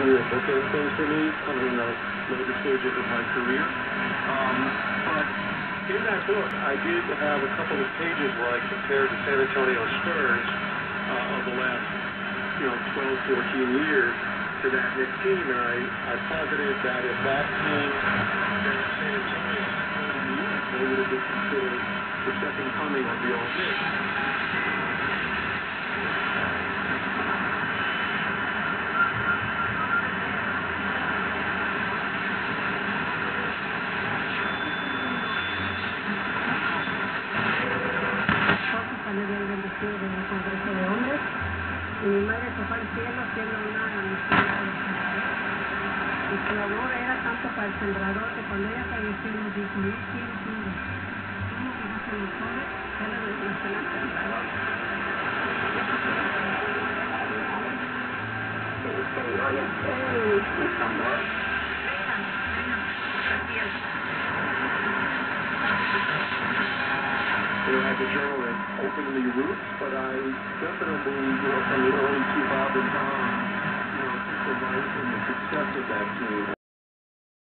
career bookend thing for me, coming in the later stages of my career. Um, but in that book, I did have a couple of pages where I compared the San Antonio Spurs uh, of the last, you know, 12, 14 years to that Knicks team, and I, I posited that if that team that San Antonio in the East, they would have been considered the second coming of the old Knicks. De un congreso de hombres y mi madre se fue al cielo siendo una Señor. Y su amor era tanto para el sembrador que cuando ella falleció nos dijo, no quiero ¿cómo que no se? Era de nacional sembrador. Gloria a su amor. you know, as a journalist, openly roots, but I definitely, you know, from the early 2000s on, you know, took the life and the success of that team.